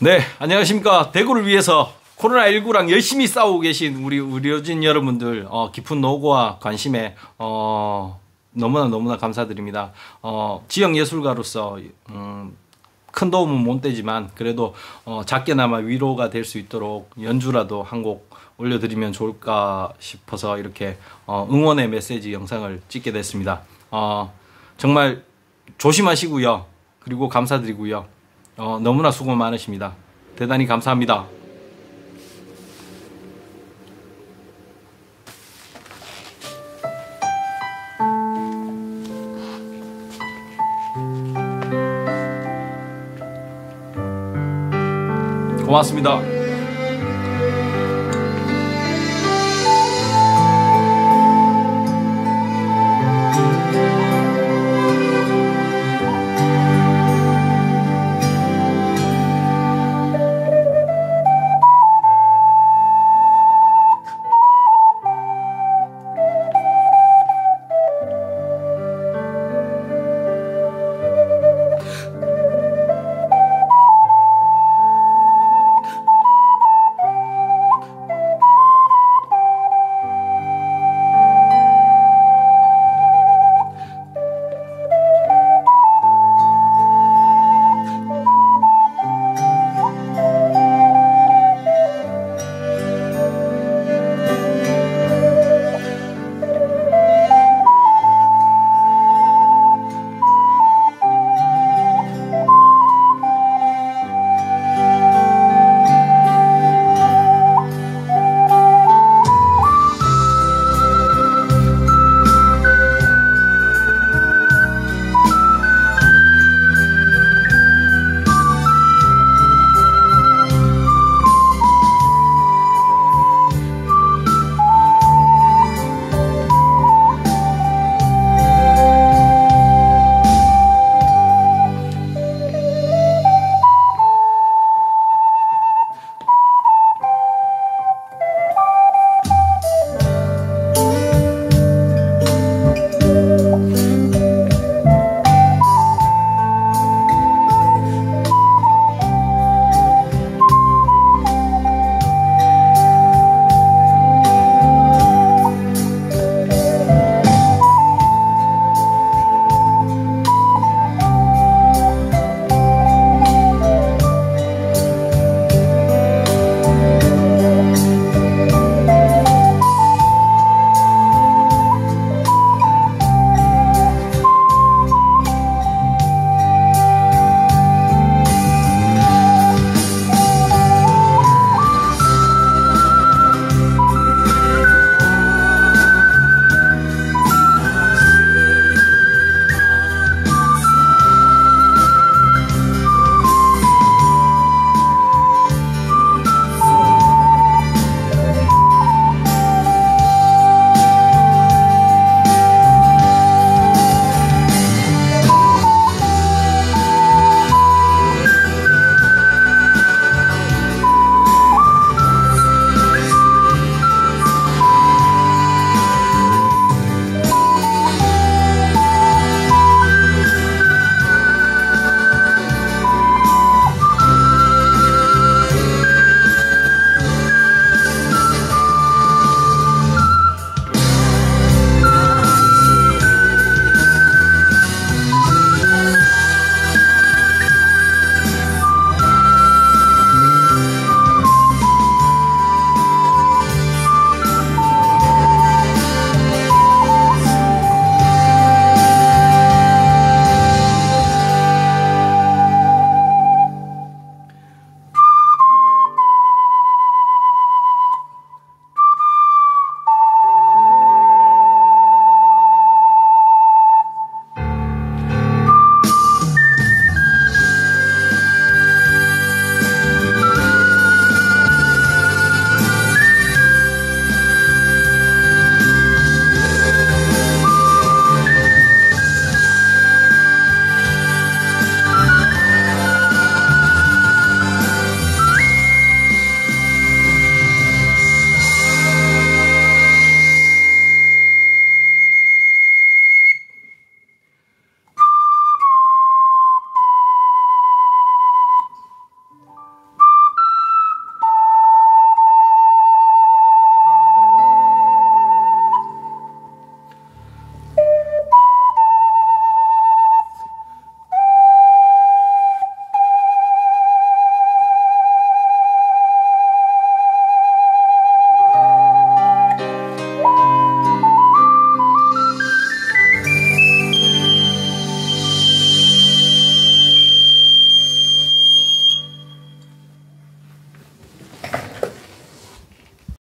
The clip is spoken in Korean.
네, 안녕하십니까. 대구를 위해서 코로나19랑 열심히 싸우고 계신 우리 의료진 여러분들, 어, 깊은 노고와 관심에, 어, 너무나 너무나 감사드립니다. 어, 지역 예술가로서, 음, 큰 도움은 못 되지만, 그래도, 어, 작게나마 위로가 될 수 있도록 연주라도 한 곡 올려드리면 좋을까 싶어서 이렇게, 어, 응원의 메시지 영상을 찍게 됐습니다. 어, 정말 조심하시고요. 그리고 감사드리고요. 어, 너무나 수고 많으십니다. 대단히 감사합니다. 고맙습니다.